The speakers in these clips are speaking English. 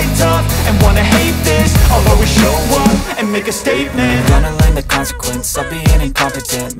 play tough and wanna hate this I'll always show up and make a statement. Gonna learn the consequence of being incompetent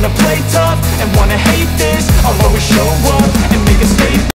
wanna play tough and wanna hate this I'll always show up and make a statement.